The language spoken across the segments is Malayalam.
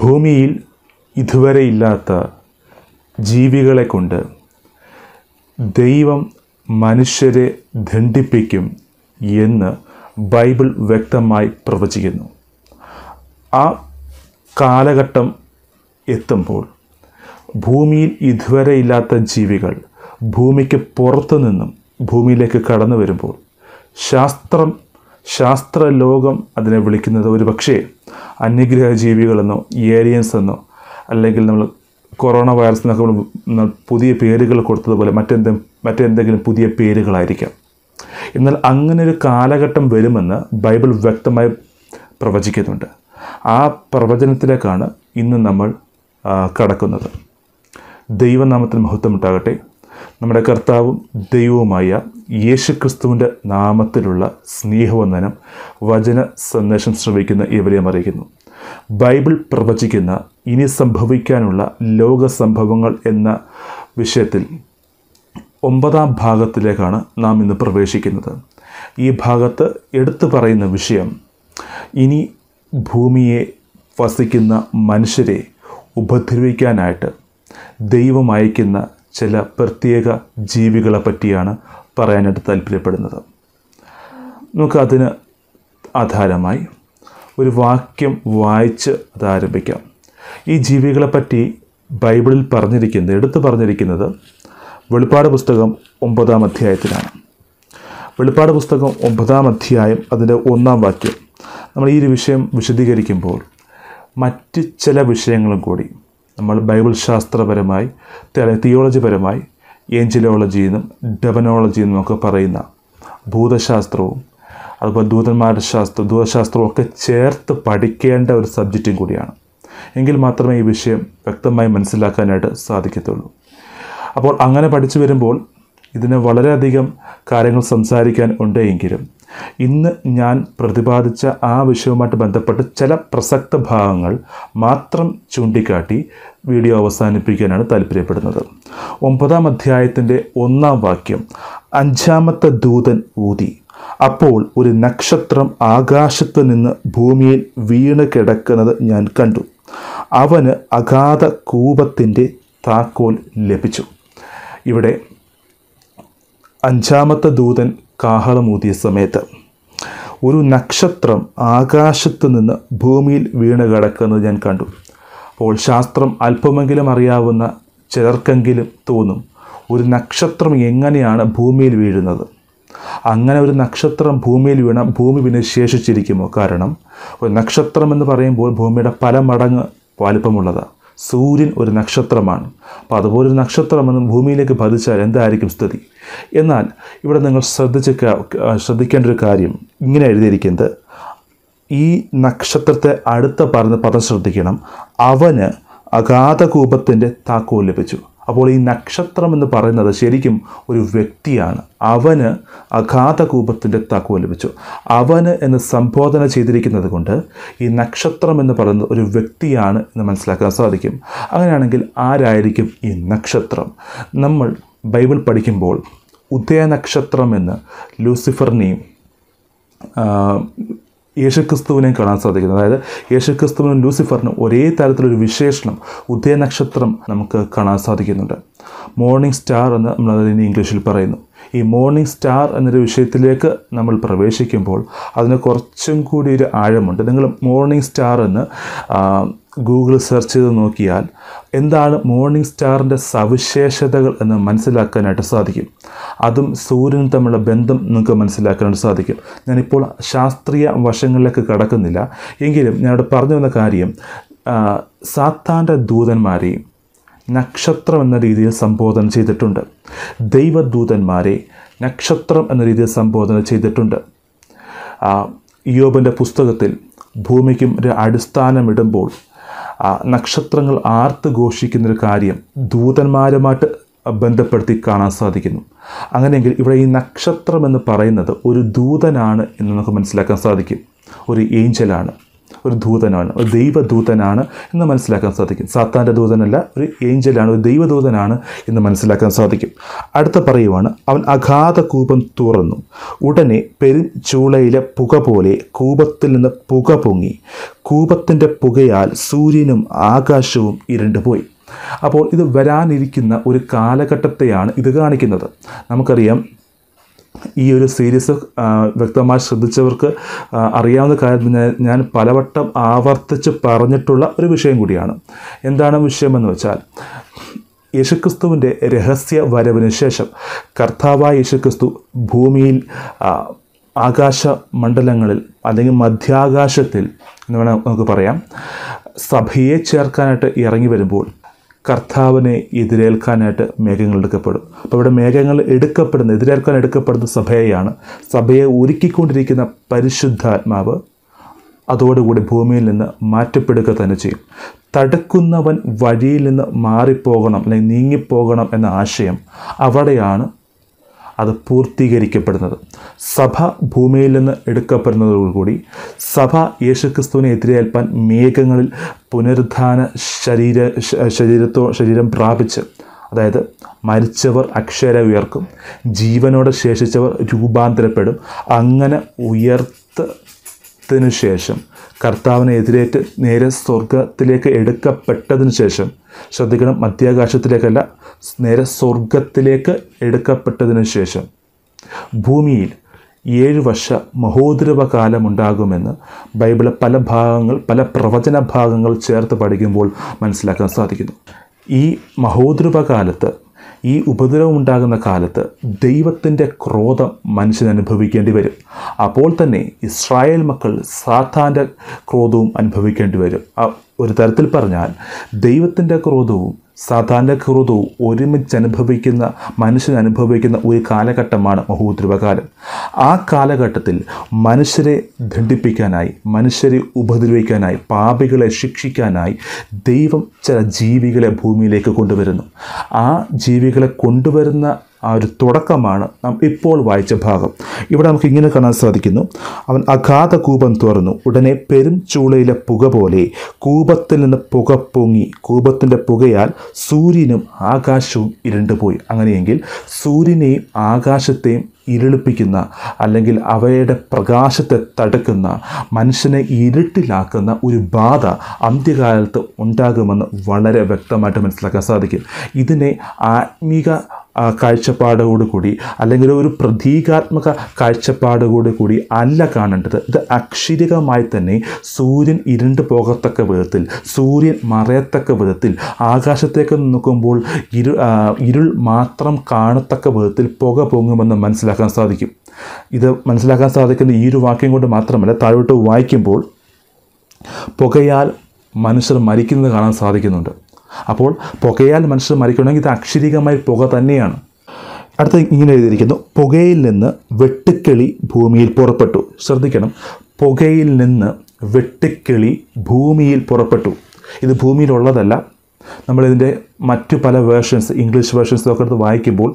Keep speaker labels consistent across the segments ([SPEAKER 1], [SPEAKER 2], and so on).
[SPEAKER 1] ഭൂമിയിൽ ഇതുവരെ ഇല്ലാത്ത ജീവികളെ കൊണ്ട് ദൈവം മനുഷ്യരെ ദണ്ഡിപ്പിക്കും എന്ന് ബൈബിൾ വ്യക്തമായി പ്രവചിക്കുന്നു ആ കാലഘട്ടം എത്തുമ്പോൾ ഭൂമിയിൽ ഇതുവരെ ഇല്ലാത്ത ജീവികൾ ഭൂമിക്ക് പുറത്തു നിന്നും ഭൂമിയിലേക്ക് കടന്നു വരുമ്പോൾ ശാസ്ത്രം ശാസ്ത്രലോകം അതിനെ വിളിക്കുന്നത് ഒരു പക്ഷേ അന്യഗ്രഹ ജീവികളെന്നോ ഏലിയൻസ് എന്നോ അല്ലെങ്കിൽ നമ്മൾ കൊറോണ വൈറസ് എന്നൊക്കെ പുതിയ പേരുകൾ കൊടുത്തതുപോലെ മറ്റെന്തും മറ്റെന്തെങ്കിലും പുതിയ പേരുകളായിരിക്കാം എന്നാൽ അങ്ങനെ ഒരു കാലഘട്ടം വരുമെന്ന് ബൈബിൾ വ്യക്തമായി പ്രവചിക്കുന്നുണ്ട് ആ പ്രവചനത്തിലേക്കാണ് ഇന്ന് നമ്മൾ കടക്കുന്നത് ദൈവനാമത്തിന് ഉണ്ടാകട്ടെ നമ്മുടെ കർത്താവും ദൈവവുമായ യേശുക്രിസ്തുവിൻ്റെ നാമത്തിലുള്ള സ്നേഹവന്ദനം വചന സന്ദേശം ശ്രവിക്കുന്ന ഇവരെയും അറിയിക്കുന്നു ബൈബിൾ പ്രവചിക്കുന്ന ഇനി സംഭവിക്കാനുള്ള ലോക സംഭവങ്ങൾ എന്ന വിഷയത്തിൽ ഒമ്പതാം ഭാഗത്തിലേക്കാണ് നാം ഇന്ന് പ്രവേശിക്കുന്നത് ഈ ഭാഗത്ത് എടുത്തു പറയുന്ന വിഷയം ഇനി ഭൂമിയെ വസിക്കുന്ന മനുഷ്യരെ ഉപദ്രവിക്കാനായിട്ട് ദൈവം അയക്കുന്ന ചില പ്രത്യേക ജീവികളെ പറ്റിയാണ് പറയാനായിട്ട് താല്പര്യപ്പെടുന്നത് നമുക്കതിന് ആധാരമായി ഒരു വാക്യം വായിച്ച് അത് ആരംഭിക്കാം ഈ ജീവികളെപ്പറ്റി ബൈബിളിൽ പറഞ്ഞിരിക്കുന്നത് എടുത്തു പറഞ്ഞിരിക്കുന്നത് വെളിപ്പാട് പുസ്തകം ഒമ്പതാം അധ്യായത്തിലാണ് വെളിപ്പാട് പുസ്തകം ഒമ്പതാം അധ്യായം അതിൻ്റെ ഒന്നാം വാക്യം നമ്മൾ ഈ ഒരു വിഷയം വിശദീകരിക്കുമ്പോൾ മറ്റ് ചില വിഷയങ്ങളും കൂടി നമ്മൾ ബൈബിൾ ശാസ്ത്രപരമായി തിയോളജിപരമായി ഏഞ്ചലോളജി എന്നും ഡെവനോളജി എന്നും ഒക്കെ പറയുന്ന ഭൂതശാസ്ത്രവും അതുപോലെ ദൂതന്മാരുടെ ശാസ്ത്രം ദൂതശാസ്ത്രവും ഒക്കെ ചേർത്ത് പഠിക്കേണ്ട ഒരു സബ്ജക്റ്റും കൂടിയാണ് എങ്കിൽ മാത്രമേ ഈ വിഷയം വ്യക്തമായി മനസ്സിലാക്കാനായിട്ട് സാധിക്കത്തുള്ളൂ അപ്പോൾ അങ്ങനെ പഠിച്ചു വരുമ്പോൾ ഇതിന് വളരെയധികം കാര്യങ്ങൾ സംസാരിക്കാൻ ഉണ്ടെങ്കിലും ഇന്ന് ഞാൻ പ്രതിപാദിച്ച ആ വിഷയവുമായിട്ട് ബന്ധപ്പെട്ട് ചില പ്രസക്ത ഭാഗങ്ങൾ മാത്രം ചൂണ്ടിക്കാട്ടി വീഡിയോ അവസാനിപ്പിക്കാനാണ് താല്പര്യപ്പെടുന്നത് ഒമ്പതാം അധ്യായത്തിൻ്റെ ഒന്നാം വാക്യം അഞ്ചാമത്തെ ദൂതൻ ഊതി അപ്പോൾ ഒരു നക്ഷത്രം ആകാശത്ത് നിന്ന് ഭൂമിയിൽ വീണ് കിടക്കുന്നത് ഞാൻ കണ്ടു അവന് അഗാധ കൂപത്തിൻ്റെ താക്കോൽ ലഭിച്ചു ഇവിടെ അഞ്ചാമത്തെ ദൂതൻ കാഹളമൂതിയ സമയത്ത് ഒരു നക്ഷത്രം ആകാശത്തു നിന്ന് ഭൂമിയിൽ വീണ് കിടക്കുന്നത് ഞാൻ കണ്ടു അപ്പോൾ ശാസ്ത്രം അല്പമെങ്കിലും അറിയാവുന്ന ചിലർക്കെങ്കിലും തോന്നും ഒരു നക്ഷത്രം എങ്ങനെയാണ് ഭൂമിയിൽ വീഴുന്നത് അങ്ങനെ ഒരു നക്ഷത്രം ഭൂമിയിൽ വീണ ഭൂമി പിന്നെ ശേഷിച്ചിരിക്കുമോ കാരണം ഒരു നക്ഷത്രം എന്ന് പറയുമ്പോൾ ഭൂമിയുടെ പല മടങ്ങ് വലിപ്പമുള്ളതാണ് സൂര്യൻ ഒരു നക്ഷത്രമാണ് അപ്പോൾ അതുപോലെ ഒരു നക്ഷത്രം ഭൂമിയിലേക്ക് പതിച്ചാൽ എന്തായിരിക്കും സ്ഥിതി എന്നാൽ ഇവിടെ നിങ്ങൾ ശ്രദ്ധിച്ച് ശ്രദ്ധിക്കേണ്ട ഒരു കാര്യം ഇങ്ങനെ എഴുതിയിരിക്കുന്നത് ഈ നക്ഷത്രത്തെ അടുത്ത പറഞ്ഞ പദം ശ്രദ്ധിക്കണം അവന് അഗാധകൂപത്തിൻ്റെ താക്കോൽ ലഭിച്ചു അപ്പോൾ ഈ നക്ഷത്രം എന്ന് പറയുന്നത് ശരിക്കും ഒരു വ്യക്തിയാണ് അവന് അഗാധകൂപത്തിൻ്റെ തക്കു ലഭിച്ചു അവന് എന്ന് സംബോധന ചെയ്തിരിക്കുന്നത് കൊണ്ട് ഈ നക്ഷത്രം എന്ന് പറയുന്നത് ഒരു വ്യക്തിയാണ് എന്ന് മനസ്സിലാക്കാൻ സാധിക്കും അങ്ങനെയാണെങ്കിൽ ആരായിരിക്കും ഈ നക്ഷത്രം നമ്മൾ ബൈബിൾ പഠിക്കുമ്പോൾ ഉദയനക്ഷത്രം എന്ന് ലൂസിഫറിനെയും യേശുക്രിസ്തുവിനെ കാണാൻ സാധിക്കുന്നത് അതായത് യേശുക്രിസ്തുവിനും ലൂസിഫറിനും ഒരേ തരത്തിലൊരു വിശേഷണം ഉദയനക്ഷത്രം നമുക്ക് കാണാൻ സാധിക്കുന്നുണ്ട് മോർണിംഗ് സ്റ്റാർ എന്ന് നമ്മൾ അതിനെ ഇംഗ്ലീഷിൽ പറയുന്നു ഈ മോർണിംഗ് സ്റ്റാർ എന്നൊരു വിഷയത്തിലേക്ക് നമ്മൾ പ്രവേശിക്കുമ്പോൾ അതിന് കുറച്ചും കൂടി ഒരു ആഴമുണ്ട് നിങ്ങൾ മോർണിംഗ് സ്റ്റാർ എന്ന് ഗൂഗിൾ സെർച്ച് ചെയ്ത് നോക്കിയാൽ എന്താണ് മോർണിംഗ് സ്റ്റാറിൻ്റെ സവിശേഷതകൾ എന്ന് മനസ്സിലാക്കാനായിട്ട് സാധിക്കും അതും സൂര്യനും തമ്മിലുള്ള ബന്ധം നിങ്ങൾക്ക് മനസ്സിലാക്കാനായിട്ട് സാധിക്കും ഞാനിപ്പോൾ ശാസ്ത്രീയ വശങ്ങളിലേക്ക് കടക്കുന്നില്ല എങ്കിലും ഞാനവിടെ പറഞ്ഞു വന്ന കാര്യം സാത്താൻ്റെ ദൂതന്മാരെ നക്ഷത്രം എന്ന രീതിയിൽ സംബോധന ചെയ്തിട്ടുണ്ട് ദൈവദൂതന്മാരെ നക്ഷത്രം എന്ന രീതിയിൽ സംബോധന ചെയ്തിട്ടുണ്ട് യോബൻ്റെ പുസ്തകത്തിൽ ഭൂമിക്കും ഒരു അടിസ്ഥാനമിടുമ്പോൾ നക്ഷത്രങ്ങൾ ആർത്ത് ഘോഷിക്കുന്നൊരു കാര്യം ദൂതന്മാരുമായിട്ട് ബന്ധപ്പെടുത്തി കാണാൻ സാധിക്കുന്നു അങ്ങനെയെങ്കിൽ ഇവിടെ ഈ നക്ഷത്രം എന്ന് പറയുന്നത് ഒരു ദൂതനാണ് എന്ന് നമുക്ക് മനസ്സിലാക്കാൻ സാധിക്കും ഒരു ഏഞ്ചലാണ് ഒരു ദൂതനാണ് ഒരു ദൈവദൂതനാണ് എന്ന് മനസ്സിലാക്കാൻ സാധിക്കും സാത്താൻ്റെ ദൂതനല്ല ഒരു ഏഞ്ചലാണ് ഒരു ദൈവദൂതനാണ് എന്ന് മനസ്സിലാക്കാൻ സാധിക്കും അടുത്ത പറയുവാണ് അവൻ അഗാധ കൂപം തുറന്നു ഉടനെ ചൂളയിലെ പുക പോലെ കൂപത്തിൽ നിന്ന് പുക പൊങ്ങി കൂപത്തിൻ്റെ പുകയാൽ സൂര്യനും ആകാശവും ഇരുണ്ടുപോയി അപ്പോൾ ഇത് വരാനിരിക്കുന്ന ഒരു കാലഘട്ടത്തെയാണ് ഇത് കാണിക്കുന്നത് നമുക്കറിയാം ഈ ഒരു സീരീസ് വ്യക്തമായി ശ്രദ്ധിച്ചവർക്ക് അറിയാവുന്ന കാര്യം ഞാൻ പലവട്ടം ആവർത്തിച്ച് പറഞ്ഞിട്ടുള്ള ഒരു വിഷയം കൂടിയാണ് എന്താണ് വിഷയമെന്ന് വെച്ചാൽ യേശുക്രിസ്തുവിൻ്റെ രഹസ്യ വരവിന് ശേഷം കർത്താവായ യേശുക്രിസ്തു ഭൂമിയിൽ ആകാശ മണ്ഡലങ്ങളിൽ അല്ലെങ്കിൽ മധ്യാകാശത്തിൽ എന്ന് വേണമെങ്കിൽ നമുക്ക് പറയാം സഭയെ ചേർക്കാനായിട്ട് ഇറങ്ങി വരുമ്പോൾ കർത്താവിനെ എതിരേൽക്കാനായിട്ട് മേഘങ്ങൾ എടുക്കപ്പെടും അപ്പോൾ ഇവിടെ മേഘങ്ങൾ എടുക്കപ്പെടുന്ന എതിരേൽക്കാൻ എടുക്കപ്പെടുന്ന സഭയെയാണ് സഭയെ ഒരുക്കിക്കൊണ്ടിരിക്കുന്ന പരിശുദ്ധാത്മാവ് അതോടുകൂടി ഭൂമിയിൽ നിന്ന് മാറ്റപ്പെടുക തന്നെ ചെയ്യും തടുക്കുന്നവൻ വഴിയിൽ നിന്ന് മാറിപ്പോകണം അല്ലെങ്കിൽ നീങ്ങിപ്പോകണം എന്ന ആശയം അവിടെയാണ് അത് പൂർത്തീകരിക്കപ്പെടുന്നത് സഭ ഭൂമിയിൽ നിന്ന് എടുക്കപ്പെടുന്നതോടുകൂടി സഭ യേശുക്രിസ്തുവിനെ എതിരേൽപ്പാൻ മേഘങ്ങളിൽ പുനരുദ്ധാന ശരീര ശരീരത്തോ ശരീരം പ്രാപിച്ച് അതായത് മരിച്ചവർ അക്ഷര ഉയർക്കും ജീവനോടെ ശേഷിച്ചവർ രൂപാന്തരപ്പെടും അങ്ങനെ ഉയർത്തതിനു ശേഷം കർത്താവിനെ എതിരേറ്റ് നേരെ സ്വർഗത്തിലേക്ക് എടുക്കപ്പെട്ടതിന് ശേഷം ശ്രദ്ധിക്കണം മധ്യാകാശത്തിലേക്കല്ല നേരെ സ്വർഗത്തിലേക്ക് എടുക്കപ്പെട്ടതിന് ശേഷം ഭൂമിയിൽ ഏഴ് വർഷ മഹോദരവകാലമുണ്ടാകുമെന്ന് ബൈബിള് പല ഭാഗങ്ങൾ പല പ്രവചന ഭാഗങ്ങൾ ചേർത്ത് പഠിക്കുമ്പോൾ മനസ്സിലാക്കാൻ സാധിക്കുന്നു ഈ മഹോദരവകാലത്ത് ഈ ഉപദ്രവം ഉണ്ടാകുന്ന കാലത്ത് ദൈവത്തിൻ്റെ ക്രോധം മനുഷ്യൻ അനുഭവിക്കേണ്ടി വരും അപ്പോൾ തന്നെ ഇസ്രായേൽ മക്കൾ സാത്താൻ്റെ ക്രോധവും അനുഭവിക്കേണ്ടി വരും ഒരു തരത്തിൽ പറഞ്ഞാൽ ദൈവത്തിൻ്റെ ക്രോധവും സാധാരണ ക്രോധവും ഒരുമിച്ച് അനുഭവിക്കുന്ന മനുഷ്യൻ അനുഭവിക്കുന്ന ഒരു കാലഘട്ടമാണ് മഹോദ്രവകാലം ആ കാലഘട്ടത്തിൽ മനുഷ്യരെ ദണ്ഡിപ്പിക്കാനായി മനുഷ്യരെ ഉപദ്രവിക്കാനായി പാപികളെ ശിക്ഷിക്കാനായി ദൈവം ചില ജീവികളെ ഭൂമിയിലേക്ക് കൊണ്ടുവരുന്നു ആ ജീവികളെ കൊണ്ടുവരുന്ന ആ ഒരു തുടക്കമാണ് നാം ഇപ്പോൾ വായിച്ച ഭാഗം ഇവിടെ നമുക്ക് ഇങ്ങനെ കാണാൻ സാധിക്കുന്നു അവൻ അഗാധ കൂപം തുറന്നു ഉടനെ പെരും ചൂളയിലെ പുക പോലെ കൂപത്തിൽ നിന്ന് പുക പൊങ്ങി കൂപത്തിൻ്റെ പുകയാൽ സൂര്യനും ആകാശവും ഇരുണ്ടുപോയി അങ്ങനെയെങ്കിൽ സൂര്യനെയും ആകാശത്തെയും ഇരുളിപ്പിക്കുന്ന അല്ലെങ്കിൽ അവയുടെ പ്രകാശത്തെ തടുക്കുന്ന മനുഷ്യനെ ഇരുട്ടിലാക്കുന്ന ഒരു ബാധ അന്ത്യകാലത്ത് ഉണ്ടാകുമെന്ന് വളരെ വ്യക്തമായിട്ട് മനസ്സിലാക്കാൻ സാധിക്കും ഇതിനെ ആത്മീക കാഴ്ചപ്പാടോടുകൂടി അല്ലെങ്കിൽ ഒരു പ്രതീകാത്മക കാഴ്ചപ്പാടോടുകൂടി അല്ല കാണേണ്ടത് ഇത് അക്ഷരികമായി തന്നെ സൂര്യൻ ഇരുണ്ടു പോകത്തക്ക വിധത്തിൽ സൂര്യൻ മറയത്തക്ക വിധത്തിൽ ആകാശത്തേക്ക് നോക്കുമ്പോൾ ഇരു ഇരുൾ മാത്രം കാണത്തക്ക വിധത്തിൽ പുക പൊങ്ങുമെന്ന് മനസ്സിലാക്കും മനസ്സിലാക്കാൻ സാധിക്കും ഇത് മനസ്സിലാക്കാൻ സാധിക്കുന്ന ഈ ഒരു വാക്യം കൊണ്ട് മാത്രമല്ല താഴോട്ട് വായിക്കുമ്പോൾ പുകയാൽ മനുഷ്യർ മരിക്കുന്നത് കാണാൻ സാധിക്കുന്നുണ്ട് അപ്പോൾ പുകയാൽ മനുഷ്യർ മരിക്കണമെങ്കിൽ ഇത് അക്ഷരികമായ പുക തന്നെയാണ് അടുത്ത ഇങ്ങനെ എഴുതിയിരിക്കുന്നു പുകയിൽ നിന്ന് വെട്ടുക്കിളി ഭൂമിയിൽ പുറപ്പെട്ടു ശ്രദ്ധിക്കണം പുകയിൽ നിന്ന് വെട്ടുക്കിളി ഭൂമിയിൽ പുറപ്പെട്ടു ഇത് ഭൂമിയിലുള്ളതല്ല നമ്മളിതിൻ്റെ മറ്റു പല വേർഷൻസ് ഇംഗ്ലീഷ് ഒക്കെ എടുത്ത് വായിക്കുമ്പോൾ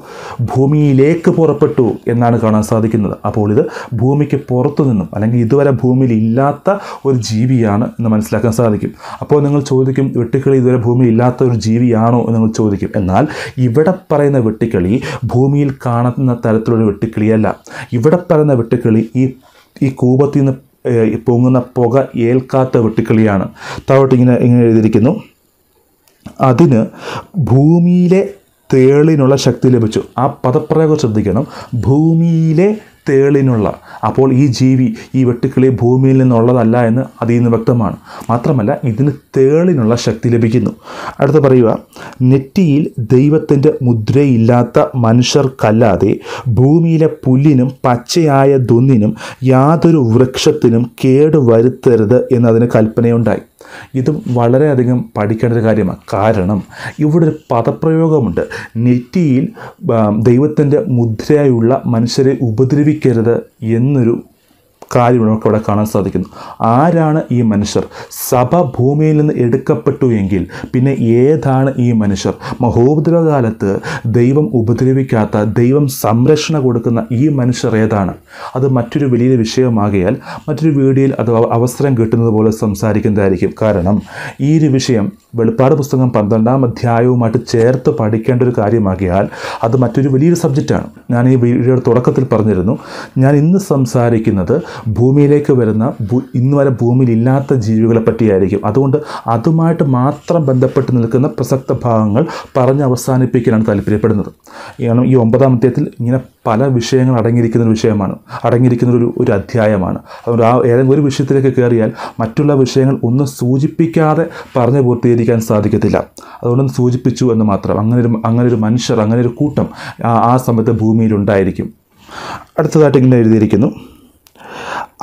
[SPEAKER 1] ഭൂമിയിലേക്ക് പുറപ്പെട്ടു എന്നാണ് കാണാൻ സാധിക്കുന്നത് അപ്പോൾ ഇത് ഭൂമിക്ക് പുറത്തു നിന്നും അല്ലെങ്കിൽ ഇതുവരെ ഭൂമിയിൽ ഇല്ലാത്ത ഒരു ജീവിയാണ് എന്ന് മനസ്സിലാക്കാൻ സാധിക്കും അപ്പോൾ നിങ്ങൾ ചോദിക്കും വെട്ടിക്കളി ഇതുവരെ ഭൂമിയിൽ ഇല്ലാത്ത ഒരു ജീവിയാണോ എന്ന് നിങ്ങൾ ചോദിക്കും എന്നാൽ ഇവിടെ പറയുന്ന വെട്ടിക്കളി ഭൂമിയിൽ കാണുന്ന തരത്തിലുള്ള വെട്ടിക്കിളിയല്ല ഇവിടെ പറയുന്ന വെട്ടിക്കളി ഈ ഈ കൂപത്തിൽ നിന്ന് പൊങ്ങുന്ന പുക ഏൽക്കാത്ത വെട്ടിക്കിളിയാണ് താഴോട്ട് ഇങ്ങനെ ഇങ്ങനെ എഴുതിയിരിക്കുന്നു അതിന് ഭൂമിയിലെ തേളിനുള്ള ശക്തി ലഭിച്ചു ആ പദപ്രയോഗം ശ്രദ്ധിക്കണം ഭൂമിയിലെ തേളിനുള്ള അപ്പോൾ ഈ ജീവി ഈ വെട്ടുക്കിളി ഭൂമിയിൽ നിന്നുള്ളതല്ല എന്ന് അതിൽ നിന്ന് വ്യക്തമാണ് മാത്രമല്ല ഇതിന് തേളിനുള്ള ശക്തി ലഭിക്കുന്നു അടുത്ത പറയുക നെറ്റിയിൽ ദൈവത്തിൻ്റെ മുദ്രയില്ലാത്ത മനുഷ്യർക്കല്ലാതെ ഭൂമിയിലെ പുല്ലിനും പച്ചയായ ദുന്നിനും യാതൊരു വൃക്ഷത്തിനും കേട് വരുത്തരുത് എന്നതിന് കൽപ്പനയുണ്ടായി ഇതും വളരെയധികം പഠിക്കേണ്ട ഒരു കാര്യമാണ് കാരണം ഇവിടെ ഒരു പദപ്രയോഗമുണ്ട് നെറ്റിയിൽ ദൈവത്തിൻ്റെ മുദ്രയായുള്ള മനുഷ്യരെ ഉപദ്രവിക്കരുത് എന്നൊരു കാര്യം നമുക്ക് അവിടെ കാണാൻ സാധിക്കുന്നു ആരാണ് ഈ മനുഷ്യർ സഭ ഭൂമിയിൽ നിന്ന് എടുക്കപ്പെട്ടു എങ്കിൽ പിന്നെ ഏതാണ് ഈ മനുഷ്യർ മഹോപദ്രവകാലത്ത് ദൈവം ഉപദ്രവിക്കാത്ത ദൈവം സംരക്ഷണ കൊടുക്കുന്ന ഈ മനുഷ്യർ ഏതാണ് അത് മറ്റൊരു വലിയ വിഷയമാകിയാൽ മറ്റൊരു വീഡിയോയിൽ അത് അവസരം കിട്ടുന്നത് പോലെ സംസാരിക്കുന്നതായിരിക്കും കാരണം ഈ ഒരു വിഷയം വെളുപ്പാട് പുസ്തകം പന്ത്രണ്ടാം അധ്യായവുമായിട്ട് ചേർത്ത് പഠിക്കേണ്ട ഒരു കാര്യമാകിയാൽ അത് മറ്റൊരു വലിയൊരു സബ്ജക്റ്റാണ് ഞാൻ ഈ വീഡിയോയുടെ തുടക്കത്തിൽ പറഞ്ഞിരുന്നു ഞാൻ ഇന്ന് സംസാരിക്കുന്നത് ഭൂമിയിലേക്ക് വരുന്ന ഇന്ന് വരെ ഭൂമിയിലില്ലാത്ത ജീവികളെ പറ്റിയായിരിക്കും അതുകൊണ്ട് അതുമായിട്ട് മാത്രം ബന്ധപ്പെട്ട് നിൽക്കുന്ന പ്രസക്ത ഭാഗങ്ങൾ പറഞ്ഞ് അവസാനിപ്പിക്കാനാണ് താല്പര്യപ്പെടുന്നത് കാരണം ഈ ഒമ്പതാം അധ്യായത്തിൽ ഇങ്ങനെ പല വിഷയങ്ങൾ അടങ്ങിയിരിക്കുന്ന ഒരു വിഷയമാണ് അടങ്ങിയിരിക്കുന്ന ഒരു ഒരു അധ്യായമാണ് അതുകൊണ്ട് ആ ഏതെങ്കിലും ഒരു വിഷയത്തിലേക്ക് കയറിയാൽ മറ്റുള്ള വിഷയങ്ങൾ ഒന്നും സൂചിപ്പിക്കാതെ പറഞ്ഞു പൂർത്തി വിച്ഛേദിക്കാൻ സാധിക്കത്തില്ല അതുകൊണ്ടൊന്ന് സൂചിപ്പിച്ചു എന്ന് മാത്രം അങ്ങനെ ഒരു അങ്ങനെ ഒരു മനുഷ്യർ അങ്ങനെ ഒരു കൂട്ടം ആ സമയത്ത് ഭൂമിയിലുണ്ടായിരിക്കും അടുത്തതായിട്ട് ഇങ്ങനെ എഴുതിയിരിക്കുന്നു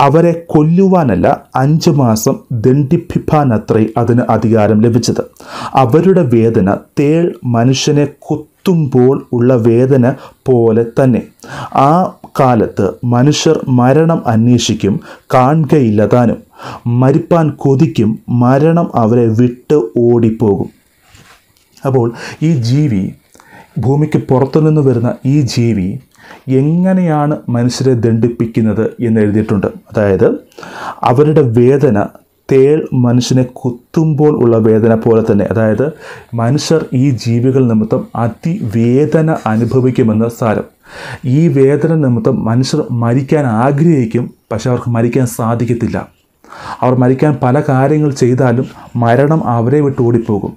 [SPEAKER 1] അവരെ കൊല്ലുവാനല്ല അഞ്ച് മാസം ദണ്ഡിപ്പിപ്പാനത്രേ അതിന് അധികാരം ലഭിച്ചത് അവരുടെ വേദന തേൾ മനുഷ്യനെ കുത്തി കുത്തുമ്പോൾ ഉള്ള വേദന പോലെ തന്നെ ആ കാലത്ത് മനുഷ്യർ മരണം അന്വേഷിക്കും കാണുകയില്ലതാനും മരിപ്പാൻ കൊതിക്കും മരണം അവരെ വിട്ട് ഓടിപ്പോകും അപ്പോൾ ഈ ജീവി ഭൂമിക്ക് പുറത്തുനിന്ന് വരുന്ന ഈ ജീവി എങ്ങനെയാണ് മനുഷ്യരെ ദണ്ഡിപ്പിക്കുന്നത് എന്ന് എഴുതിയിട്ടുണ്ട് അതായത് അവരുടെ വേദന തേൾ മനുഷ്യനെ കുത്തുമ്പോൾ ഉള്ള വേദന പോലെ തന്നെ അതായത് മനുഷ്യർ ഈ ജീവികൾ നിമിത്തം അതിവേദന അനുഭവിക്കുമെന്ന് സാരം ഈ വേദന നിമിത്തം മനുഷ്യർ മരിക്കാൻ ആഗ്രഹിക്കും പക്ഷെ അവർക്ക് മരിക്കാൻ സാധിക്കത്തില്ല അവർ മരിക്കാൻ പല കാര്യങ്ങൾ ചെയ്താലും മരണം അവരെ വിട്ട് ഓടിപ്പോകും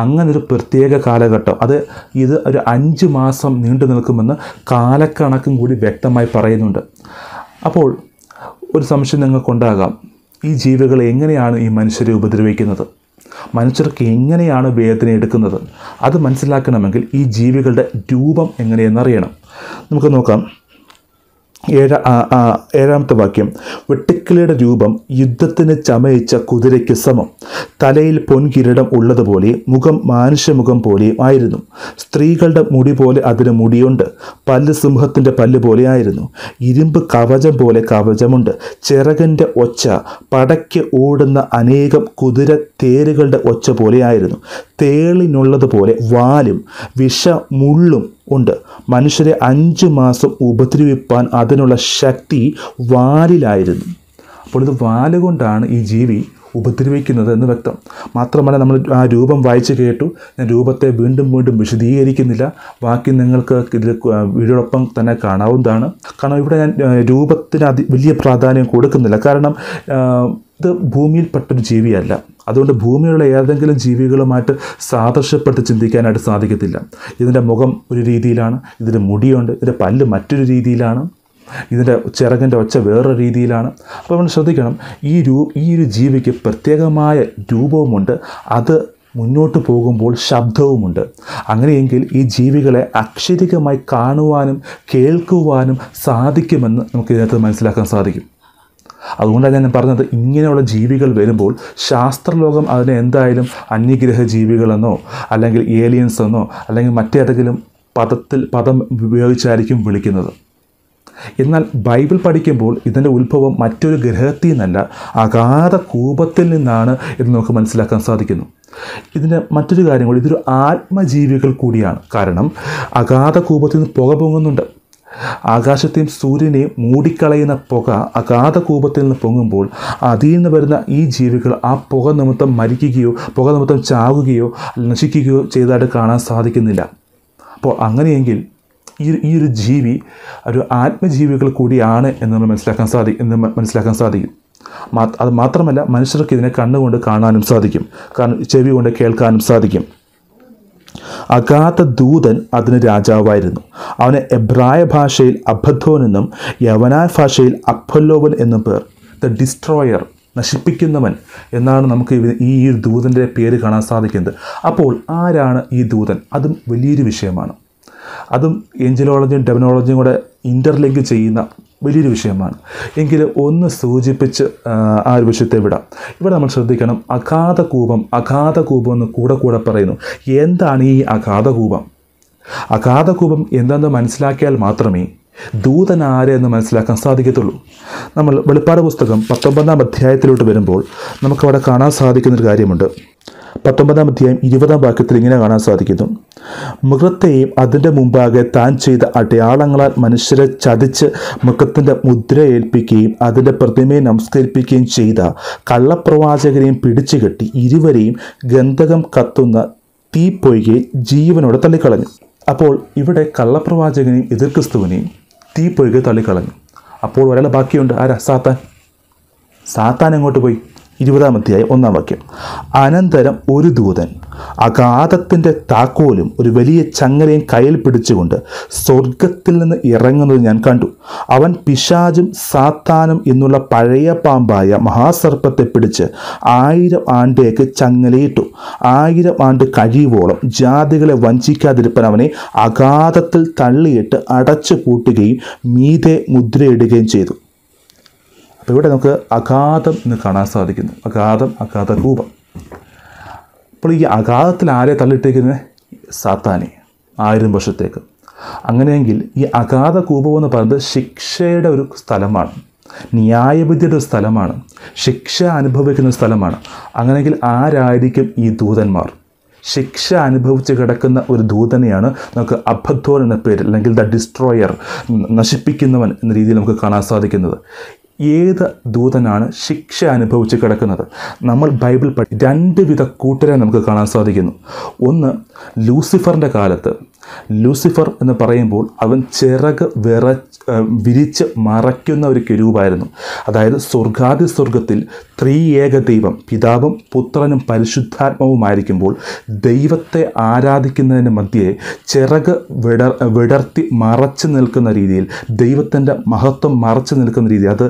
[SPEAKER 1] അങ്ങനൊരു പ്രത്യേക കാലഘട്ടം അത് ഇത് ഒരു അഞ്ച് മാസം നീണ്ടു നിൽക്കുമെന്ന് കാലക്കണക്കും കൂടി വ്യക്തമായി പറയുന്നുണ്ട് അപ്പോൾ ഒരു സംശയം നിങ്ങൾക്കുണ്ടാകാം ഈ ജീവികൾ എങ്ങനെയാണ് ഈ മനുഷ്യരെ ഉപദ്രവിക്കുന്നത് മനുഷ്യർക്ക് എങ്ങനെയാണ് വേദന എടുക്കുന്നത് അത് മനസ്സിലാക്കണമെങ്കിൽ ഈ ജീവികളുടെ രൂപം എങ്ങനെയെന്നറിയണം നമുക്ക് നോക്കാം ഏഴാ ഏഴാമത്തെ വാക്യം വെട്ടുക്കിളിയുടെ രൂപം യുദ്ധത്തിന് ചമയിച്ച കുതിരയ്ക്ക് സമം തലയിൽ പൊൻകിരീടം ഉള്ളതുപോലെ മുഖം മാനുഷ്യമുഖം പോലെ ആയിരുന്നു സ്ത്രീകളുടെ മുടി പോലെ അതിന് മുടിയുണ്ട് പല്ല് സിംഹത്തിൻ്റെ പല്ല് പോലെ ആയിരുന്നു ഇരുമ്പ് കവചം പോലെ കവചമുണ്ട് ചിറകൻ്റെ ഒച്ച പടയ്ക്ക് ഓടുന്ന അനേകം കുതിര തേരുകളുടെ ഒച്ച പോലെ ആയിരുന്നു തേളിനുള്ളതുപോലെ വാലും വിഷമുള്ളും ഉണ്ട് മനുഷ്യരെ അഞ്ച് മാസം ഉപദ്രവിപ്പാൻ അതിനുള്ള ശക്തി വാലിലായിരുന്നു അപ്പോൾ ഇത് വാലുകൊണ്ടാണ് ഈ ജീവി ഉപദ്രവിക്കുന്നത് എന്ന് വ്യക്തം മാത്രമല്ല നമ്മൾ ആ രൂപം വായിച്ചു കേട്ടു ഞാൻ രൂപത്തെ വീണ്ടും വീണ്ടും വിശദീകരിക്കുന്നില്ല ബാക്കി നിങ്ങൾക്ക് ഇതിൽ വീടിനൊപ്പം തന്നെ കാണാവുന്നതാണ് കാരണം ഇവിടെ ഞാൻ രൂപത്തിന് അതി വലിയ പ്രാധാന്യം കൊടുക്കുന്നില്ല കാരണം ഇത് ഭൂമിയിൽപ്പെട്ടൊരു ജീവിയല്ല അതുകൊണ്ട് ഭൂമിയുള്ള ഏതെങ്കിലും ജീവികളുമായിട്ട് സാദൃശ്യപ്പെട്ട് ചിന്തിക്കാനായിട്ട് സാധിക്കത്തില്ല ഇതിൻ്റെ മുഖം ഒരു രീതിയിലാണ് ഇതിൻ്റെ മുടിയുണ്ട് ഇതിൻ്റെ പല്ല് മറ്റൊരു രീതിയിലാണ് ഇതിൻ്റെ ചിറകിൻ്റെ ഒച്ച വേറെ രീതിയിലാണ് അപ്പോൾ നമ്മൾ ശ്രദ്ധിക്കണം ഈ രൂ ഈ ഒരു ജീവിക്ക് പ്രത്യേകമായ രൂപവുമുണ്ട് അത് മുന്നോട്ട് പോകുമ്പോൾ ശബ്ദവുമുണ്ട് അങ്ങനെയെങ്കിൽ ഈ ജീവികളെ അക്ഷരികമായി കാണുവാനും കേൾക്കുവാനും സാധിക്കുമെന്ന് നമുക്ക് ഇതിനകത്ത് മനസ്സിലാക്കാൻ സാധിക്കും അതുകൊണ്ടാണ് ഞാൻ പറഞ്ഞത് ഇങ്ങനെയുള്ള ജീവികൾ വരുമ്പോൾ ശാസ്ത്രലോകം അതിനെ എന്തായാലും അന്യഗ്രഹ ജീവികളെന്നോ അല്ലെങ്കിൽ ഏലിയൻസ് എന്നോ അല്ലെങ്കിൽ മറ്റേതെങ്കിലും പദത്തിൽ പദം ഉപയോഗിച്ചായിരിക്കും വിളിക്കുന്നത് എന്നാൽ ബൈബിൾ പഠിക്കുമ്പോൾ ഇതിൻ്റെ ഉത്ഭവം മറ്റൊരു ഗ്രഹത്തിൽ നിന്നല്ല അഗാധ കൂപത്തിൽ നിന്നാണ് എന്ന് നമുക്ക് മനസ്സിലാക്കാൻ സാധിക്കുന്നു ഇതിൻ്റെ മറ്റൊരു കാര്യം കൂടി ഇതൊരു ആത്മജീവികൾ കൂടിയാണ് കാരണം അഗാധ കൂപത്തിൽ നിന്ന് പുക പൊങ്ങുന്നുണ്ട് ആകാശത്തെയും സൂര്യനെയും മൂടിക്കളയുന്ന പുക അഗാധ കൂപത്തിൽ നിന്ന് പൊങ്ങുമ്പോൾ അതിൽ നിന്ന് വരുന്ന ഈ ജീവികൾ ആ പുക നിമിത്തം മരിക്കുകയോ പുക നിമിത്തം ചാകുകയോ നശിക്കുകയോ ചെയ്തതായിട്ട് കാണാൻ സാധിക്കുന്നില്ല അപ്പോൾ അങ്ങനെയെങ്കിൽ ഈ ഈ ഒരു ജീവി ഒരു ആത്മജീവികൾ കൂടിയാണ് എന്ന് മനസ്സിലാക്കാൻ സാധിക്കും എന്ന് മനസ്സിലാക്കാൻ സാധിക്കും അത് മാത്രമല്ല മനുഷ്യർക്ക് ഇതിനെ കണ്ണുകൊണ്ട് കാണാനും സാധിക്കും കാരണം ചെവി കൊണ്ട് കേൾക്കാനും സാധിക്കും അഗാധ ദൂതൻ അതിന് രാജാവായിരുന്നു അവനെ എബ്രായ ഭാഷയിൽ അബദ്ധോൻ എന്നും യവനായ ഭാഷയിൽ അപ്പല്ലോവൻ എന്നും പേർ ദ ഡിസ്ട്രോയർ നശിപ്പിക്കുന്നവൻ എന്നാണ് നമുക്ക് ഈ ഒരു ദൂതൻ്റെ പേര് കാണാൻ സാധിക്കുന്നത് അപ്പോൾ ആരാണ് ഈ ദൂതൻ അതും വലിയൊരു വിഷയമാണ് അതും എഞ്ചിനോളജിയും ഡെമിനോളജിയും കൂടെ ഇൻ്റർലിങ്ക് ചെയ്യുന്ന വലിയൊരു വിഷയമാണ് എങ്കിലും ഒന്ന് സൂചിപ്പിച്ച് ആ ഒരു വിഷയത്തെ വിടാം ഇവിടെ നമ്മൾ ശ്രദ്ധിക്കണം അഗാധ കൂപം അഗാധ കൂപം എന്ന് കൂടെ കൂടെ പറയുന്നു എന്താണ് ഈ അഗാധ കൂപം അഗാധ കൂപം എന്താണെന്ന് മനസ്സിലാക്കിയാൽ മാത്രമേ ദൂതൻ ആര് എന്ന് മനസ്സിലാക്കാൻ സാധിക്കത്തുള്ളൂ നമ്മൾ വെളിപ്പാട് പുസ്തകം പത്തൊമ്പതാം അധ്യായത്തിലോട്ട് വരുമ്പോൾ നമുക്കവിടെ കാണാൻ സാധിക്കുന്നൊരു കാര്യമുണ്ട് പത്തൊമ്പതാം അധ്യായം ഇരുപതാം വാക്യത്തിൽ ഇങ്ങനെ കാണാൻ സാധിക്കുന്നു മൃഗത്തെയും അതിൻ്റെ മുമ്പാകെ താൻ ചെയ്ത അടയാളങ്ങളാൽ മനുഷ്യരെ ചതിച്ച് മൃഗത്തിൻ്റെ മുദ്ര ഏൽപ്പിക്കുകയും അതിൻ്റെ പ്രതിമയെ നമസ്കരിപ്പിക്കുകയും ചെയ്ത കള്ളപ്രവാചകരെയും പിടിച്ചു കെട്ടി ഇരുവരെയും ഗന്ധകം കത്തുന്ന തീ പൊയ്കയെ ജീവനോടെ തള്ളിക്കളഞ്ഞു അപ്പോൾ ഇവിടെ കള്ളപ്രവാചകനെയും എതിർക്രിസ്തുവിനെയും തീ പൊയ്കെ തള്ളിക്കളഞ്ഞു അപ്പോൾ ഒരാളെ ബാക്കിയുണ്ട് ആരാ സാത്താൻ സാത്താൻ എങ്ങോട്ട് പോയി ഇരുപതാം അധ്യായം ഒന്നാം വാക്യം അനന്തരം ഒരു ദൂതൻ അഗാധത്തിൻ്റെ താക്കോലും ഒരു വലിയ ചങ്ങലയും കയ്യിൽ പിടിച്ചുകൊണ്ട് സ്വർഗത്തിൽ നിന്ന് ഇറങ്ങുന്നത് ഞാൻ കണ്ടു അവൻ പിശാജും സാത്താനും എന്നുള്ള പഴയ പാമ്പായ മഹാസർപ്പത്തെ പിടിച്ച് ആയിരം ആണ്ടേക്ക് ചങ്ങലയിട്ടു ആയിരം ആണ്ട് കഴിയുവോളം ജാതികളെ വഞ്ചിക്കാതിരിപ്പൻ അവനെ അഗാധത്തിൽ തള്ളിയിട്ട് അടച്ചു പൂട്ടുകയും മീതെ മുദ്രയിടുകയും ചെയ്തു അപ്പോൾ ഇവിടെ നമുക്ക് അഗാധം എന്ന് കാണാൻ സാധിക്കുന്നു അഗാധം അഗാധ കൂപം അപ്പോൾ ഈ അഗാധത്തിൽ ആരെ തള്ളിയിട്ടേക്കുന്നത് സാത്താനെ ആയിരം വർഷത്തേക്ക് അങ്ങനെയെങ്കിൽ ഈ അഗാധ കൂപം എന്ന് പറയുന്നത് ശിക്ഷയുടെ ഒരു സ്ഥലമാണ് ന്യായവിദ്യയുടെ ഒരു സ്ഥലമാണ് ശിക്ഷ അനുഭവിക്കുന്ന സ്ഥലമാണ് അങ്ങനെയെങ്കിൽ ആരായിരിക്കും ഈ ദൂതന്മാർ ശിക്ഷ അനുഭവിച്ച് കിടക്കുന്ന ഒരു ദൂതനെയാണ് നമുക്ക് അബദ്ധോൻ എന്ന പേര് അല്ലെങ്കിൽ ദ ഡിസ്ട്രോയർ നശിപ്പിക്കുന്നവൻ എന്ന രീതിയിൽ നമുക്ക് കാണാൻ സാധിക്കുന്നത് ഏത് ദൂതനാണ് ശിക്ഷ അനുഭവിച്ച് കിടക്കുന്നത് നമ്മൾ ബൈബിൾ പഠി രണ്ട് വിധ കൂട്ടരെ നമുക്ക് കാണാൻ സാധിക്കുന്നു ഒന്ന് ലൂസിഫറിൻ്റെ കാലത്ത് ലൂസിഫർ എന്ന് പറയുമ്പോൾ അവൻ ചിറക് വിറ വിരിച്ച് മറയ്ക്കുന്ന ഒരു കിരൂപായിരുന്നു അതായത് സ്വർഗാതി സ്വർഗത്തിൽ ത്രിയേക ദൈവം പിതാവും പുത്രനും പരിശുദ്ധാത്മാവുമായിരിക്കുമ്പോൾ ദൈവത്തെ ആരാധിക്കുന്നതിന് മധ്യേ ചിറക് വിടർ വിടർത്തി മറച്ചു നിൽക്കുന്ന രീതിയിൽ ദൈവത്തിൻ്റെ മഹത്വം മറച്ചു നിൽക്കുന്ന രീതി അത്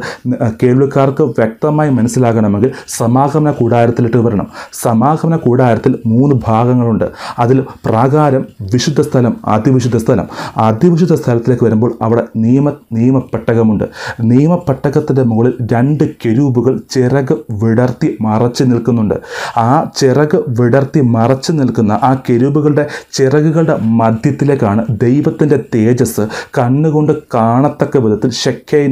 [SPEAKER 1] കേൾവിക്കാർക്ക് വ്യക്തമായി മനസ്സിലാകണമെങ്കിൽ സമാഗമന കൂടാരത്തിലിട്ട് വരണം സമാഗമന കൂടാരത്തിൽ മൂന്ന് ഭാഗങ്ങളുണ്ട് അതിൽ പ്രാകാരം വിശുദ്ധ സ്ഥലം സ്ഥലം അതിവിശുദ്ധ സ്ഥലം അതിവിശുദ്ധ സ്ഥലത്തിലേക്ക് വരുമ്പോൾ അവിടെ നിയമ നിയമപ്പെട്ടകമുണ്ട് നിയമപ്പെട്ടകത്തിൻ്റെ മുകളിൽ രണ്ട് കെരൂബുകൾ ചിറക് വിടർത്തി മറച്ചു നിൽക്കുന്നുണ്ട് ആ ചിറക് വിടർത്തി മറച്ചു നിൽക്കുന്ന ആ കെരൂബുകളുടെ ചിറകുകളുടെ മധ്യത്തിലേക്കാണ് ദൈവത്തിൻ്റെ തേജസ് കണ്ണുകൊണ്ട് കാണത്തക്ക വിധത്തിൽ ഷെക്കൈന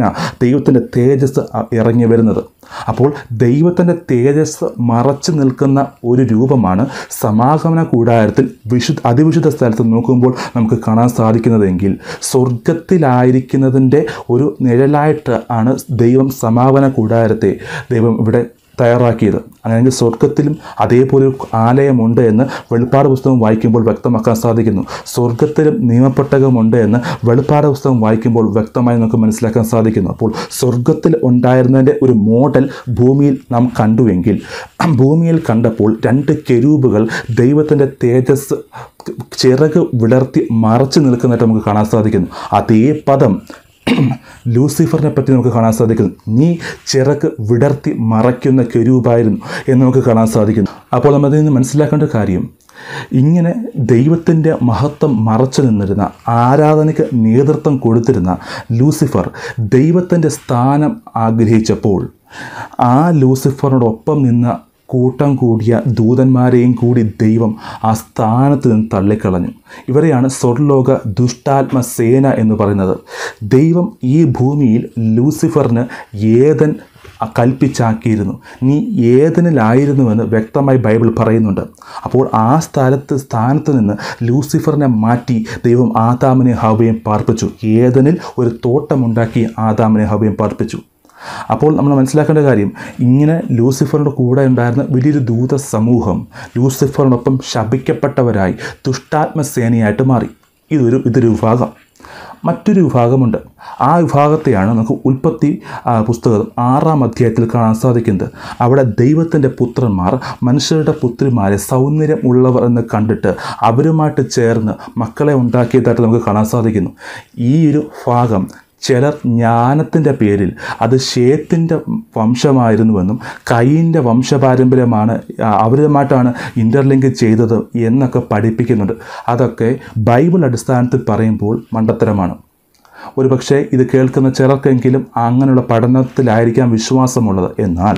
[SPEAKER 1] ദൈവത്തിൻ്റെ തേജസ് ഇറങ്ങി വരുന്നത് അപ്പോൾ ദൈവത്തിൻ്റെ തേജസ് മറച്ചു നിൽക്കുന്ന ഒരു രൂപമാണ് സമാഗമന കൂടാരത്തിൽ വിശുദ്ധ അതിവിശുദ്ധ സ്ഥലത്ത് നോക്കുമ്പോൾ നമുക്ക് കാണാൻ സാധിക്കുന്നതെങ്കിൽ സ്വർഗത്തിലായിരിക്കുന്നതിൻ്റെ ഒരു നിഴലായിട്ട് ആണ് ദൈവം സമാപന കൂടാരത്തെ ദൈവം ഇവിടെ തയ്യാറാക്കിയത് അങ്ങനെയെങ്കിൽ സ്വർഗത്തിലും അതേപോലെ ആലയമുണ്ട് എന്ന് വെളിപ്പാട് പുസ്തകം വായിക്കുമ്പോൾ വ്യക്തമാക്കാൻ സാധിക്കുന്നു സ്വർഗത്തിലും നിയമപ്പെട്ടകമുണ്ട് എന്ന് വെളിപ്പാട് പുസ്തകം വായിക്കുമ്പോൾ വ്യക്തമായി നമുക്ക് മനസ്സിലാക്കാൻ സാധിക്കുന്നു അപ്പോൾ സ്വർഗത്തിൽ ഉണ്ടായിരുന്നതിൻ്റെ ഒരു മോഡൽ ഭൂമിയിൽ നാം കണ്ടുവെങ്കിൽ ഭൂമിയിൽ കണ്ടപ്പോൾ രണ്ട് കെരൂപുകൾ ദൈവത്തിൻ്റെ തേജസ് ചിറക് വിളർത്തി മറച്ചു നിൽക്കുന്നതായിട്ട് നമുക്ക് കാണാൻ സാധിക്കുന്നു അതേ പദം ലൂസിഫറിനെ പറ്റി നമുക്ക് കാണാൻ സാധിക്കുന്നു നീ ചിറക്ക് വിടർത്തി മറയ്ക്കുന്ന കെരൂപായിരുന്നു എന്ന് നമുക്ക് കാണാൻ സാധിക്കുന്നു അപ്പോൾ നമ്മൾ നിന്ന് മനസ്സിലാക്കേണ്ട കാര്യം ഇങ്ങനെ ദൈവത്തിൻ്റെ മഹത്വം മറച്ചു നിന്നിരുന്ന ആരാധനയ്ക്ക് നേതൃത്വം കൊടുത്തിരുന്ന ലൂസിഫർ ദൈവത്തിൻ്റെ സ്ഥാനം ആഗ്രഹിച്ചപ്പോൾ ആ ലൂസിഫറിനോടൊപ്പം നിന്ന കൂട്ടം കൂടിയ ദൂതന്മാരെയും കൂടി ദൈവം ആ സ്ഥാനത്ത് നിന്ന് തള്ളിക്കളഞ്ഞു ഇവരെയാണ് സ്വർലോക ദുഷ്ടാത്മ സേന എന്ന് പറയുന്നത് ദൈവം ഈ ഭൂമിയിൽ ലൂസിഫറിന് ഏതൻ കൽപ്പിച്ചാക്കിയിരുന്നു നീ ഏതിനിലായിരുന്നുവെന്ന് വ്യക്തമായി ബൈബിൾ പറയുന്നുണ്ട് അപ്പോൾ ആ സ്ഥലത്ത് സ്ഥാനത്ത് നിന്ന് ലൂസിഫറിനെ മാറ്റി ദൈവം ആദാമിനെ ഹവയും പാർപ്പിച്ചു ഏതനിൽ ഒരു തോട്ടമുണ്ടാക്കി ആദാമിനെ ഹവയും പാർപ്പിച്ചു അപ്പോൾ നമ്മൾ മനസ്സിലാക്കേണ്ട കാര്യം ഇങ്ങനെ ലൂസിഫറിൻ്റെ കൂടെ ഉണ്ടായിരുന്ന വലിയൊരു ദൂത സമൂഹം ലൂസിഫറിനൊപ്പം ശപിക്കപ്പെട്ടവരായി ദുഷ്ടാത്മസേനയായിട്ട് മാറി ഇതൊരു ഇതൊരു വിഭാഗം മറ്റൊരു വിഭാഗമുണ്ട് ആ വിഭാഗത്തെയാണ് നമുക്ക് ഉൽപ്പത്തി പുസ്തകം ആറാം അധ്യായത്തിൽ കാണാൻ സാധിക്കുന്നത് അവിടെ ദൈവത്തിൻ്റെ പുത്രന്മാർ മനുഷ്യരുടെ പുത്രിമാരെ സൗന്ദര്യം ഉള്ളവർ എന്ന് കണ്ടിട്ട് അവരുമായിട്ട് ചേർന്ന് മക്കളെ ഉണ്ടാക്കിയതായിട്ട് നമുക്ക് കാണാൻ സാധിക്കുന്നു ഈ ഒരു ഭാഗം ചിലർ ജ്ഞാനത്തിൻ്റെ പേരിൽ അത് ഷേത്തിൻ്റെ വംശമായിരുന്നുവെന്നും കൈയിൻ്റെ വംശപാരമ്പര്യമാണ് അവരുമായിട്ടാണ് ഇൻ്റർലിങ്ക് ചെയ്തത് എന്നൊക്കെ പഠിപ്പിക്കുന്നുണ്ട് അതൊക്കെ ബൈബിൾ അടിസ്ഥാനത്തിൽ പറയുമ്പോൾ മണ്ടത്തരമാണ് ഒരു പക്ഷേ ഇത് കേൾക്കുന്ന ചിലർക്കെങ്കിലും അങ്ങനെയുള്ള പഠനത്തിലായിരിക്കാം വിശ്വാസമുള്ളത് എന്നാൽ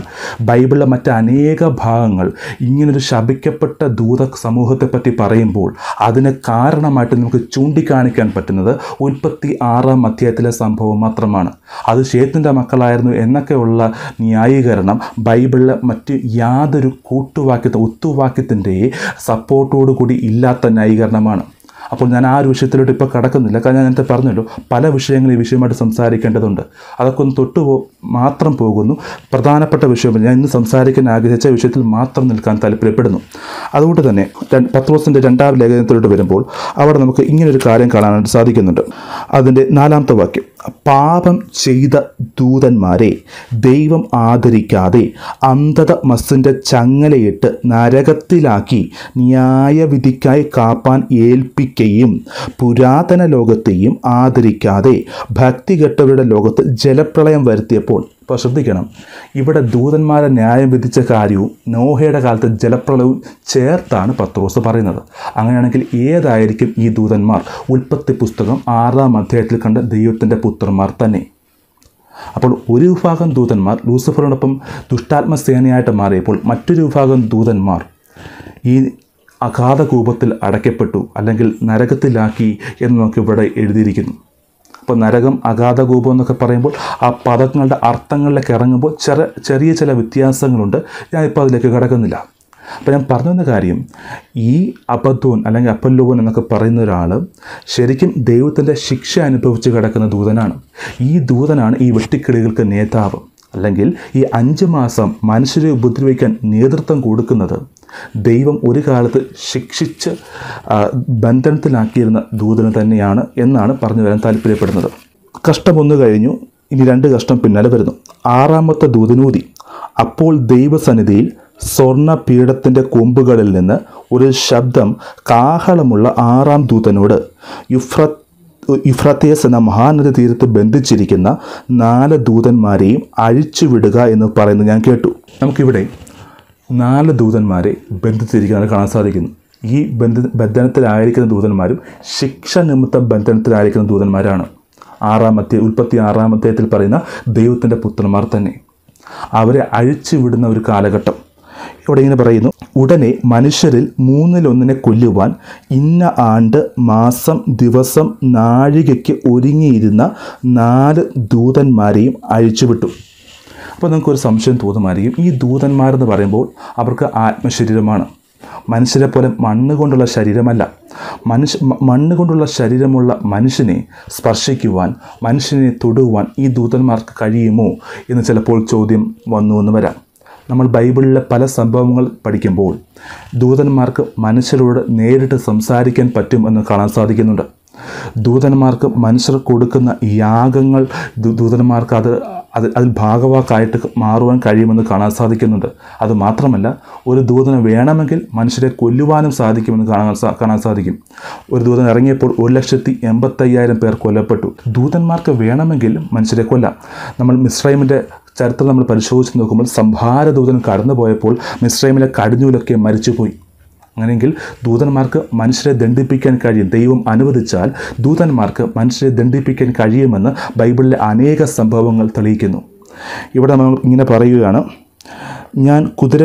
[SPEAKER 1] ബൈബിളിലെ മറ്റ് അനേക ഭാഗങ്ങൾ ഇങ്ങനൊരു ശപിക്കപ്പെട്ട ദൂത സമൂഹത്തെപ്പറ്റി പറയുമ്പോൾ അതിന് കാരണമായിട്ട് നമുക്ക് ചൂണ്ടിക്കാണിക്കാൻ പറ്റുന്നത് ഉൽപ്പത്തി ആറാം അധ്യായത്തിലെ സംഭവം മാത്രമാണ് അത് ഷേത്തിൻ്റെ മക്കളായിരുന്നു എന്നൊക്കെയുള്ള ന്യായീകരണം ബൈബിളിലെ മറ്റ് യാതൊരു കൂട്ടുവാക്യത്തെ ഒത്തുവാക്യത്തിൻ്റെ സപ്പോർട്ടോടുകൂടി കൂടി ഇല്ലാത്ത ന്യായീകരണമാണ് അപ്പോൾ ഞാൻ ആ ഒരു വിഷയത്തിലോട്ട് ഇപ്പോൾ കടക്കുന്നില്ല കാരണം ഞാൻ നേരത്തെ പറഞ്ഞല്ലോ പല വിഷയങ്ങൾ ഈ വിഷയമായിട്ട് സംസാരിക്കേണ്ടതുണ്ട് അതൊക്കെ ഒന്ന് തൊട്ട് മാത്രം പോകുന്നു പ്രധാനപ്പെട്ട വിഷയം ഞാൻ ഇന്ന് സംസാരിക്കാൻ ആഗ്രഹിച്ച വിഷയത്തിൽ മാത്രം നിൽക്കാൻ താല്പര്യപ്പെടുന്നു അതുകൊണ്ട് തന്നെ ദിവസത്തിൻ്റെ രണ്ടാം ലേഖനത്തിലോട്ട് വരുമ്പോൾ അവിടെ നമുക്ക് ഇങ്ങനൊരു കാര്യം കാണാനായിട്ട് സാധിക്കുന്നുണ്ട് അതിൻ്റെ നാലാമത്തെ വാക്യം പാപം ചെയ്ത ദൂതന്മാരെ ദൈവം ആദരിക്കാതെ അന്ധത മസ്സിൻ്റെ ചങ്ങലയിട്ട് നരകത്തിലാക്കി ന്യായവിധിക്കായി കാപ്പാൻ ഏൽപ്പിക്കുകയും പുരാതന ലോകത്തെയും ആദരിക്കാതെ ഭക്തികെട്ടവരുടെ ലോകത്ത് ജലപ്രളയം വരുത്തിയപ്പോൾ ഇപ്പോൾ ശ്രദ്ധിക്കണം ഇവിടെ ദൂതന്മാരെ ന്യായം വിധിച്ച കാര്യവും നോഹയുടെ കാലത്തെ ജലപ്രളവും ചേർത്താണ് പത്രോസ് പറയുന്നത് അങ്ങനെയാണെങ്കിൽ ഏതായിരിക്കും ഈ ദൂതന്മാർ ഉൽപ്പത്തി പുസ്തകം ആറാം അധ്യായത്തിൽ കണ്ട ദൈവത്തിൻ്റെ പുത്രന്മാർ തന്നെ അപ്പോൾ ഒരു വിഭാഗം ദൂതന്മാർ ലൂസിഫറിനൊപ്പം ദുഷ്ടാത്മസേനയായിട്ട് മാറിയപ്പോൾ മറ്റൊരു വിഭാഗം ദൂതന്മാർ ഈ അഗാധകൂപത്തിൽ അടയ്ക്കപ്പെട്ടു അല്ലെങ്കിൽ നരകത്തിലാക്കി എന്ന് നമുക്ക് ഇവിടെ എഴുതിയിരിക്കുന്നു ഇപ്പോൾ നരകം അഗാധകൂപം എന്നൊക്കെ പറയുമ്പോൾ ആ പദങ്ങളുടെ അർത്ഥങ്ങളിലേക്ക് ഇറങ്ങുമ്പോൾ ചെറ ചെറിയ ചില വ്യത്യാസങ്ങളുണ്ട് ഇപ്പോൾ അതിലേക്ക് കിടക്കുന്നില്ല അപ്പോൾ ഞാൻ പറഞ്ഞു വന്ന കാര്യം ഈ അബദ്ധൂൻ അല്ലെങ്കിൽ അപ്പല്ലൂൻ എന്നൊക്കെ പറയുന്ന ഒരാൾ ശരിക്കും ദൈവത്തിൻ്റെ ശിക്ഷ അനുഭവിച്ച് കിടക്കുന്ന ദൂതനാണ് ഈ ദൂതനാണ് ഈ വെട്ടിക്കിളികൾക്ക് നേതാവ് അല്ലെങ്കിൽ ഈ അഞ്ച് മാസം മനുഷ്യരെ ഉപദ്രവിക്കാൻ നേതൃത്വം കൊടുക്കുന്നത് ദൈവം ഒരു കാലത്ത് ശിക്ഷിച്ച് ബന്ധനത്തിലാക്കിയിരുന്ന ദൂതന് തന്നെയാണ് എന്നാണ് പറഞ്ഞു വരാൻ താല്പര്യപ്പെടുന്നത് കഷ്ടമൊന്നു കഴിഞ്ഞു ഇനി രണ്ട് കഷ്ടം പിന്നാലെ വരുന്നു ആറാമത്തെ ദൂതനൂതി അപ്പോൾ ദൈവസന്നിധിയിൽ സ്വർണ്ണ പീഠത്തിൻ്റെ കൊമ്പുകളിൽ നിന്ന് ഒരു ശബ്ദം കാഹളമുള്ള ആറാം ദൂതനോട് യുഫ്ര ഇഫ്രത്തേസ് എന്ന മഹാനദി തീരത്ത് ബന്ധിച്ചിരിക്കുന്ന നാല് ദൂതന്മാരെയും അഴിച്ചുവിടുക എന്ന് പറയുന്നത് ഞാൻ കേട്ടു നമുക്കിവിടെ നാല് ദൂതന്മാരെ ബന്ധിച്ചിരിക്കുന്നത് കാണാൻ സാധിക്കുന്നു ഈ ബന്ധ ബന്ധനത്തിലായിരിക്കുന്ന ദൂതന്മാരും ശിക്ഷ നിമിത്ത ബന്ധനത്തിലായിരിക്കുന്ന ദൂതന്മാരാണ് ആറാമത്തെ ഉൽപ്പത്തി ആറാമത്തേത്തിൽ പറയുന്ന ദൈവത്തിൻ്റെ പുത്രന്മാർ തന്നെ അവരെ വിടുന്ന ഒരു കാലഘട്ടം ഇവിടെ ഇങ്ങനെ പറയുന്നു ഉടനെ മനുഷ്യരിൽ മൂന്നിലൊന്നിനെ കൊല്ലുവാൻ ഇന്ന ആണ്ട് മാസം ദിവസം നാഴികയ്ക്ക് ഒരുങ്ങിയിരുന്ന നാല് ദൂതന്മാരെയും അഴിച്ചുവിട്ടു അപ്പോൾ ഒരു സംശയം തോന്നുമായിരിക്കും ഈ ദൂതന്മാരെന്ന് പറയുമ്പോൾ അവർക്ക് ആത്മശരീരമാണ് മനുഷ്യരെ പോലെ മണ്ണ് കൊണ്ടുള്ള ശരീരമല്ല മനുഷ്യ മണ്ണ് കൊണ്ടുള്ള ശരീരമുള്ള മനുഷ്യനെ സ്പർശിക്കുവാൻ മനുഷ്യനെ തൊടുവാൻ ഈ ദൂതന്മാർക്ക് കഴിയുമോ എന്ന് ചിലപ്പോൾ ചോദ്യം വന്നു എന്ന് വരാം നമ്മൾ ബൈബിളിലെ പല സംഭവങ്ങൾ പഠിക്കുമ്പോൾ ദൂതന്മാർക്ക് മനുഷ്യരോട് നേരിട്ട് സംസാരിക്കാൻ പറ്റും എന്ന് കാണാൻ സാധിക്കുന്നുണ്ട് ദൂതന്മാർക്ക് മനുഷ്യർ കൊടുക്കുന്ന യാഗങ്ങൾ ദൂതന്മാർക്ക് അത് അത് അതിൽ ഭാഗവാക്കായിട്ട് മാറുവാൻ കഴിയുമെന്ന് കാണാൻ സാധിക്കുന്നുണ്ട് അത് മാത്രമല്ല ഒരു ദൂതന് വേണമെങ്കിൽ മനുഷ്യരെ കൊല്ലുവാനും സാധിക്കുമെന്ന് കാണാൻ കാണാൻ സാധിക്കും ഒരു ദൂതൻ ഇറങ്ങിയപ്പോൾ ഒരു ലക്ഷത്തി എൺപത്തയ്യായിരം പേർ കൊല്ലപ്പെട്ടു ദൂതന്മാർക്ക് വേണമെങ്കിൽ മനുഷ്യരെ കൊല്ലാം നമ്മൾ മിശ്രൈമിൻ്റെ ചരിത്രം നമ്മൾ പരിശോധിച്ച് നോക്കുമ്പോൾ സംഹാരദൂതൻ കടന്നുപോയപ്പോൾ മിശ്രൈമിലെ കടിഞ്ഞൂലൊക്കെ മരിച്ചുപോയി അങ്ങനെയെങ്കിൽ ദൂതന്മാർക്ക് മനുഷ്യരെ ദണ്ഡിപ്പിക്കാൻ കഴിയും ദൈവം അനുവദിച്ചാൽ ദൂതന്മാർക്ക് മനുഷ്യരെ ദണ്ഡിപ്പിക്കാൻ കഴിയുമെന്ന് ബൈബിളിലെ അനേക സംഭവങ്ങൾ തെളിയിക്കുന്നു ഇവിടെ നമ്മൾ ഇങ്ങനെ പറയുകയാണ് ഞാൻ കുതിര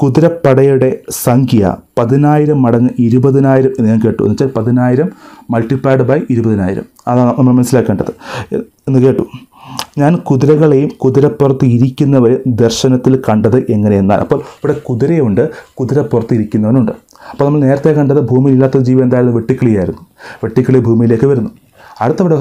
[SPEAKER 1] കുതിരപ്പടയുടെ സംഖ്യ പതിനായിരം മടങ്ങ് ഇരുപതിനായിരം എന്ന് ഞാൻ കേട്ടു എന്ന് വെച്ചാൽ പതിനായിരം മൾട്ടിപ്ലൈഡ് ബൈ ഇരുപതിനായിരം അതാണ് നമ്മൾ മനസ്സിലാക്കേണ്ടത് എന്ന് കേട്ടു ഞാൻ കുതിരകളെയും കുതിരപ്പുറത്ത് ഇരിക്കുന്നവരെയും ദർശനത്തിൽ കണ്ടത് എങ്ങനെയെന്നാൽ അപ്പോൾ ഇവിടെ കുതിരയുണ്ട് കുതിരപ്പുറത്ത് ഇരിക്കുന്നവനുണ്ട് അപ്പോൾ നമ്മൾ നേരത്തെ കണ്ടത് ഭൂമിയില്ലാത്ത ജീവൻ എന്തായാലും വെട്ടിക്കിളിയായിരുന്നു വെട്ടിക്കിളി ഭൂമിയിലേക്ക് വരുന്നു അടുത്തവിടെ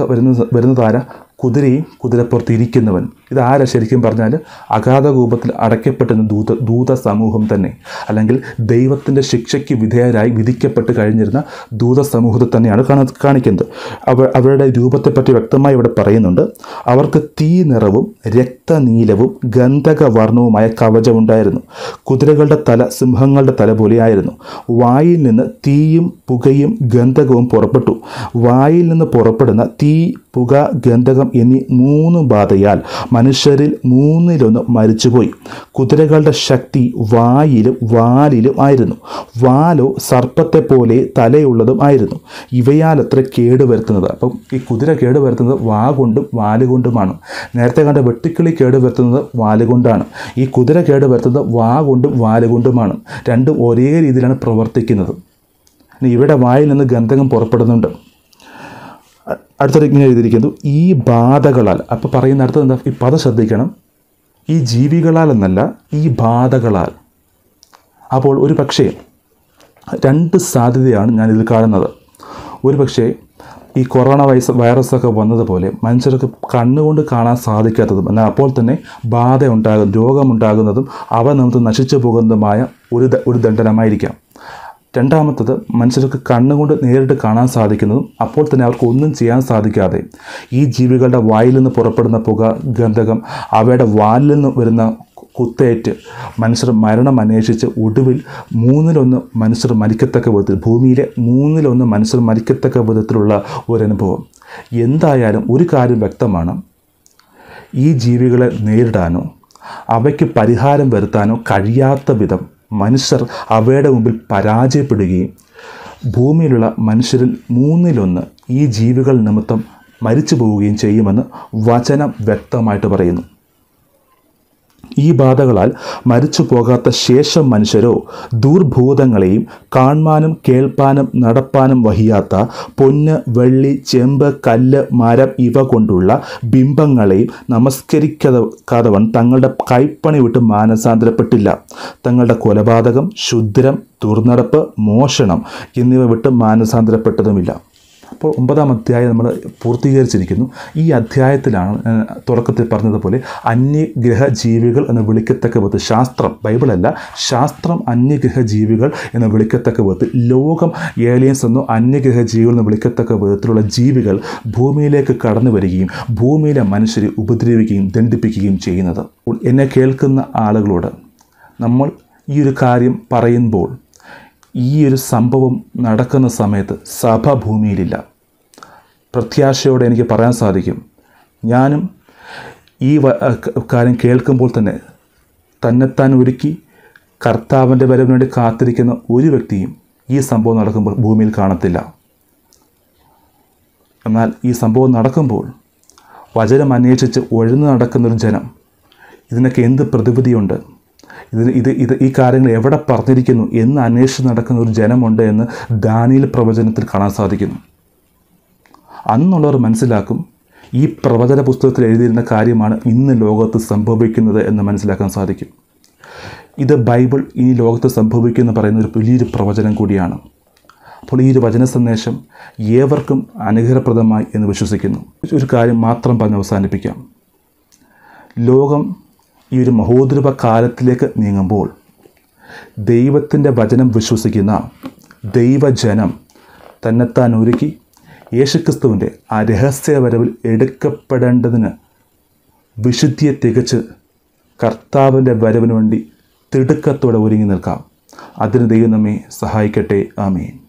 [SPEAKER 1] വരുന്ന താര കുതിരയും കുതിരപ്പുറത്ത് ഇരിക്കുന്നവനും ഇതാരാ ശരിക്കും പറഞ്ഞാൽ അഗാധ രൂപത്തിൽ അടയ്ക്കപ്പെട്ടിരുന്ന ദൂത ദൂത സമൂഹം തന്നെ അല്ലെങ്കിൽ ദൈവത്തിൻ്റെ ശിക്ഷയ്ക്ക് വിധേയരായി വിധിക്കപ്പെട്ട് കഴിഞ്ഞിരുന്ന ദൂത സമൂഹത്തെ തന്നെയാണ് കാണാ കാണിക്കുന്നത് അവ അവരുടെ രൂപത്തെപ്പറ്റി വ്യക്തമായി ഇവിടെ പറയുന്നുണ്ട് അവർക്ക് തീ നിറവും രക്തനീലവും ഗന്ധകവർണവുമായ കവചമുണ്ടായിരുന്നു കുതിരകളുടെ തല സിംഹങ്ങളുടെ തല പോലെയായിരുന്നു വായിൽ നിന്ന് തീയും പുകയും ഗന്ധകവും പുറപ്പെട്ടു വായിൽ നിന്ന് പുറപ്പെടുന്ന തീ പുക ഗന്ധകം എന്നീ മൂന്ന് ബാധയാൽ മനുഷ്യരിൽ മൂന്നിലൊന്ന് മരിച്ചുപോയി കുതിരകളുടെ ശക്തി വായിലും വാലിലും ആയിരുന്നു വാലോ സർപ്പത്തെ പോലെ തലയുള്ളതും ആയിരുന്നു ഇവയാൽ അത്ര കേടുവരുത്തുന്നത് അപ്പം ഈ കുതിര കേടുവരുത്തുന്നത് വാ കൊണ്ടും വാലുകൊണ്ടുമാണ് നേരത്തെ കണ്ട വെട്ടിക്കിളി കേടുവരുത്തുന്നത് വാലുകൊണ്ടാണ് ഈ കുതിര കേടുവരുത്തുന്നത് വാ കൊണ്ടും വാലുകൊണ്ടുമാണ് രണ്ടും ഒരേ രീതിയിലാണ് പ്രവർത്തിക്കുന്നത് ഇനി ഇവിടെ വായിൽ നിന്ന് ഗന്ധകം പുറപ്പെടുന്നുണ്ട് അടുത്തൊരു ഇങ്ങനെ എഴുതിയിരിക്കുന്നത് ഈ ബാധകളാൽ അപ്പോൾ പറയുന്ന അടുത്തത് എന്താ ഈ പദം ശ്രദ്ധിക്കണം ഈ ജീവികളാൽ എന്നല്ല ഈ ബാധകളാൽ അപ്പോൾ ഒരു പക്ഷേ രണ്ട് സാധ്യതയാണ് ഞാനിതിൽ കാണുന്നത് ഒരു പക്ഷേ ഈ കൊറോണ വൈസ് വൈറസൊക്കെ വന്നതുപോലെ മനുഷ്യർക്ക് കണ്ണുകൊണ്ട് കാണാൻ സാധിക്കാത്തതും എന്നാൽ അപ്പോൾ തന്നെ ബാധ ഉണ്ടാകും രോഗമുണ്ടാകുന്നതും അവ നമുക്ക് നശിച്ചു പോകുന്നതുമായ ഒരു ഒരു ദണ്ഡനമായിരിക്കാം രണ്ടാമത്തത് മനുഷ്യർക്ക് കണ്ണുകൊണ്ട് നേരിട്ട് കാണാൻ സാധിക്കുന്നതും അപ്പോൾ തന്നെ അവർക്ക് ഒന്നും ചെയ്യാൻ സാധിക്കാതെ ഈ ജീവികളുടെ വായിൽ നിന്ന് പുറപ്പെടുന്ന പുക ഗന്ധകം അവയുടെ വാലിൽ നിന്ന് വരുന്ന കുത്തേറ്റ് മനുഷ്യർ മരണം അന്വേഷിച്ച് ഒടുവിൽ മൂന്നിലൊന്ന് മനുഷ്യർ മരിക്കത്തക്ക വിധത്തിൽ ഭൂമിയിലെ മൂന്നിലൊന്ന് മനുഷ്യർ മരിക്കത്തക്ക വിധത്തിലുള്ള ഒരനുഭവം എന്തായാലും ഒരു കാര്യം വ്യക്തമാണ് ഈ ജീവികളെ നേരിടാനോ അവയ്ക്ക് പരിഹാരം വരുത്താനോ കഴിയാത്ത വിധം മനുഷ്യർ അവയുടെ മുമ്പിൽ പരാജയപ്പെടുകയും ഭൂമിയിലുള്ള മനുഷ്യരിൽ മൂന്നിലൊന്ന് ഈ ജീവികൾ നിമിത്തം മരിച്ചു പോവുകയും ചെയ്യുമെന്ന് വചനം വ്യക്തമായിട്ട് പറയുന്നു ഈ ബാധകളാൽ മരിച്ചു പോകാത്ത ശേഷം മനുഷ്യരോ ദൂർഭൂതങ്ങളെയും കാണാനും കേൾപ്പാനും നടപ്പാനും വഹിയാത്ത പൊന്ന് വെള്ളി ചെമ്പ് കല്ല് മരം ഇവ കൊണ്ടുള്ള ബിംബങ്ങളെയും നമസ്കരിക്കാതവൺ തങ്ങളുടെ കൈപ്പണി വിട്ട് മാനസാന്തരപ്പെട്ടില്ല തങ്ങളുടെ കൊലപാതകം ശുദ്രം ദുർനടപ്പ് മോഷണം എന്നിവ വിട്ട് മാനസാന്തരപ്പെട്ടതുമില്ല ഇപ്പോൾ ഒമ്പതാം അധ്യായം നമ്മൾ പൂർത്തീകരിച്ചിരിക്കുന്നു ഈ അധ്യായത്തിലാണ് തുടക്കത്തിൽ പറഞ്ഞതുപോലെ അന്യഗ്രഹ ജീവികൾ എന്ന് വിളിക്കത്തക്ക വിധത്ത് ശാസ്ത്രം ബൈബിളല്ല ശാസ്ത്രം അന്യഗ്രഹ ജീവികൾ എന്ന് വിളിക്കത്തക്ക വിധത്ത് ലോകം ഏലിയൻസ് എന്നോ അന്യഗ്രഹ ജീവികൾ എന്ന് വിളിക്കത്തക്ക വിധത്തിലുള്ള ജീവികൾ ഭൂമിയിലേക്ക് കടന്നു വരികയും ഭൂമിയിലെ മനുഷ്യരെ ഉപദ്രവിക്കുകയും ദണ്ഡിപ്പിക്കുകയും ചെയ്യുന്നത് എന്നെ കേൾക്കുന്ന ആളുകളോട് നമ്മൾ ഈ ഒരു കാര്യം പറയുമ്പോൾ ഈ ഒരു സംഭവം നടക്കുന്ന സമയത്ത് സഭ ഭൂമിയിലില്ല പ്രത്യാശയോടെ എനിക്ക് പറയാൻ സാധിക്കും ഞാനും ഈ കാര്യം കേൾക്കുമ്പോൾ തന്നെ തന്നെത്താൻ ഒരുക്കി കർത്താവിൻ്റെ വരവിന് വേണ്ടി കാത്തിരിക്കുന്ന ഒരു വ്യക്തിയും ഈ സംഭവം നടക്കുമ്പോൾ ഭൂമിയിൽ കാണത്തില്ല എന്നാൽ ഈ സംഭവം നടക്കുമ്പോൾ വചനം അന്വേഷിച്ച് ഒഴിഞ്ഞു നടക്കുന്നൊരു ജനം ഇതിനൊക്കെ എന്ത് പ്രതിവിധിയുണ്ട് ഇതിന് ഇത് ഇത് ഈ കാര്യങ്ങൾ എവിടെ പറഞ്ഞിരിക്കുന്നു എന്ന് അന്വേഷിച്ച് നടക്കുന്ന ഒരു ജനമുണ്ട് എന്ന് ദാനിയിൽ പ്രവചനത്തിൽ കാണാൻ സാധിക്കുന്നു അന്നുള്ളവർ മനസ്സിലാക്കും ഈ പ്രവചന പുസ്തകത്തിൽ എഴുതിയിരുന്ന കാര്യമാണ് ഇന്ന് ലോകത്ത് സംഭവിക്കുന്നത് എന്ന് മനസ്സിലാക്കാൻ സാധിക്കും ഇത് ബൈബിൾ ഈ ലോകത്ത് എന്ന് പറയുന്ന ഒരു വലിയൊരു പ്രവചനം കൂടിയാണ് അപ്പോൾ ഈ ഒരു വചന സന്ദേശം ഏവർക്കും അനുഗ്രഹപ്രദമായി എന്ന് വിശ്വസിക്കുന്നു ഒരു കാര്യം മാത്രം പറഞ്ഞ് അവസാനിപ്പിക്കാം ലോകം ഈ ഒരു മഹോദ്രപ കാലത്തിലേക്ക് നീങ്ങുമ്പോൾ ദൈവത്തിൻ്റെ വചനം വിശ്വസിക്കുന്ന ദൈവജനം തന്നെത്താൻ ഒരുക്കി യേശുക്രിസ്തുവിൻ്റെ ആ രഹസ്യ വരവിൽ എടുക്കപ്പെടേണ്ടതിന് വിശുദ്ധിയെ തികച്ച് കർത്താവിൻ്റെ വരവിന് വേണ്ടി തിടുക്കത്തോടെ ഒരുങ്ങി നിൽക്കാം അതിന് ദൈവം നമ്മെ സഹായിക്കട്ടെ ആമേൻ